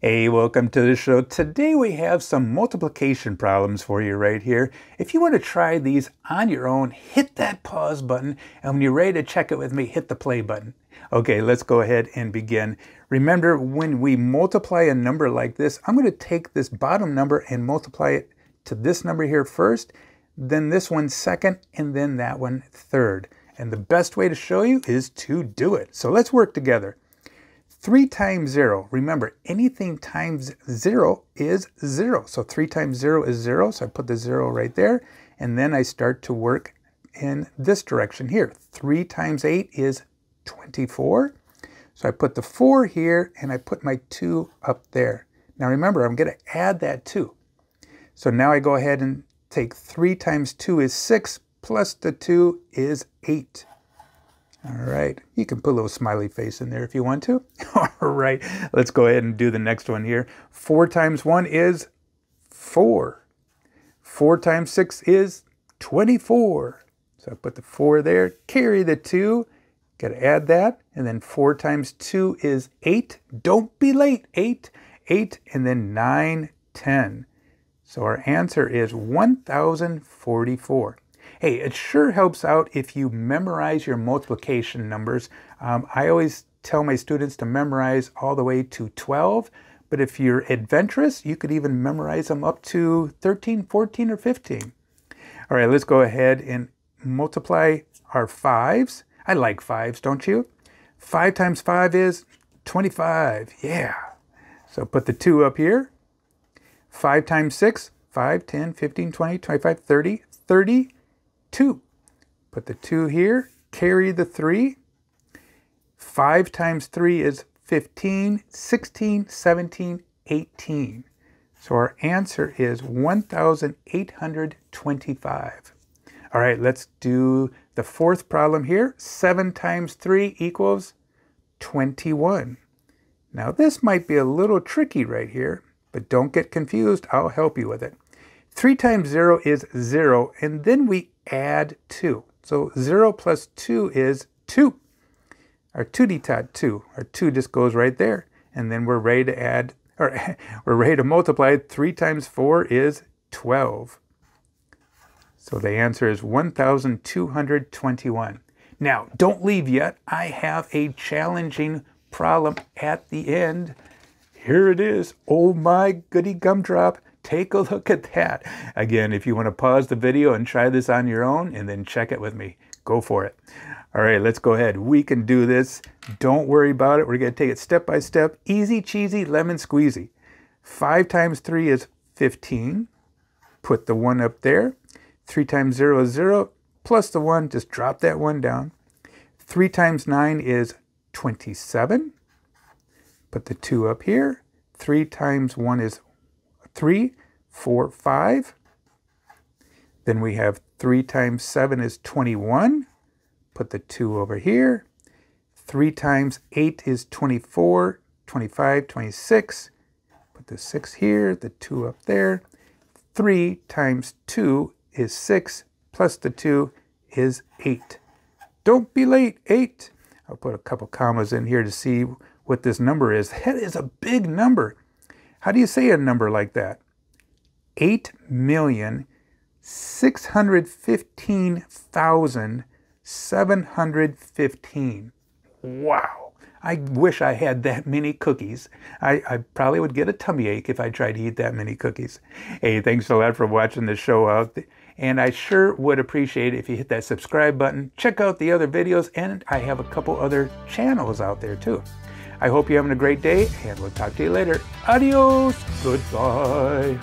Hey, welcome to the show. Today we have some multiplication problems for you right here. If you want to try these on your own, hit that pause button, and when you're ready to check it with me, hit the play button. Okay, let's go ahead and begin. Remember, when we multiply a number like this, I'm going to take this bottom number and multiply it to this number here first, then this one second, and then that one third. And the best way to show you is to do it. So let's work together. 3 times 0, remember anything times 0 is 0. So 3 times 0 is 0, so I put the 0 right there. And then I start to work in this direction here. 3 times 8 is 24. So I put the 4 here and I put my 2 up there. Now remember, I'm going to add that 2. So now I go ahead and take 3 times 2 is 6 plus the 2 is 8. All right, you can put a little smiley face in there if you want to. All right, let's go ahead and do the next one here. 4 times 1 is 4. 4 times 6 is 24. So I put the 4 there, carry the 2, got to add that, and then 4 times 2 is 8. Don't be late, 8, 8, and then 9, 10. So our answer is 1044. Hey, it sure helps out if you memorize your multiplication numbers. Um, I always tell my students to memorize all the way to 12, but if you're adventurous, you could even memorize them up to 13, 14, or 15. All right, let's go ahead and multiply our fives. I like fives, don't you? 5 times 5 is 25. Yeah. So put the 2 up here. 5 times 6, 5, 10, 15, 20, 25, 30, 30. 2. Put the 2 here, carry the 3. 5 times 3 is 15, 16, 17, 18. So our answer is 1,825. All right, let's do the fourth problem here. 7 times 3 equals 21. Now this might be a little tricky right here, but don't get confused. I'll help you with it. 3 times 0 is 0, and then we add 2. So 0 plus 2 is 2. Our 2d tot 2. Our 2 just goes right there. And then we're ready to add, or we're ready to multiply. 3 times 4 is 12. So the answer is 1,221. Now, don't leave yet. I have a challenging problem at the end. Here it is. Oh my goody gumdrop. Take a look at that. Again, if you want to pause the video and try this on your own and then check it with me, go for it. All right, let's go ahead. We can do this. Don't worry about it. We're going to take it step by step. Easy cheesy lemon squeezy. 5 times 3 is 15. Put the 1 up there. 3 times 0 is 0. Plus the 1, just drop that 1 down. 3 times 9 is 27. Put the 2 up here. 3 times 1 is 3, 4, 5. Then we have 3 times 7 is 21. Put the 2 over here. 3 times 8 is 24, 25, 26. Put the 6 here, the 2 up there. 3 times 2 is 6, plus the 2 is 8. Don't be late, 8. I'll put a couple commas in here to see what this number is. That is a big number. How do you say a number like that? 8,615,715. Wow. I wish I had that many cookies. I, I, probably would get a tummy ache if I tried to eat that many cookies. Hey, thanks a lot for watching the show out. And I sure would appreciate it if you hit that subscribe button. Check out the other videos, and I have a couple other channels out there too. I hope you're having a great day, and we'll talk to you later. Adios. Goodbye.